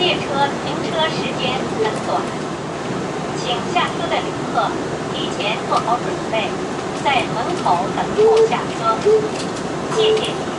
列车停车时间很短，请下车的旅客提前做好准备，在门口等候下车，谢谢您。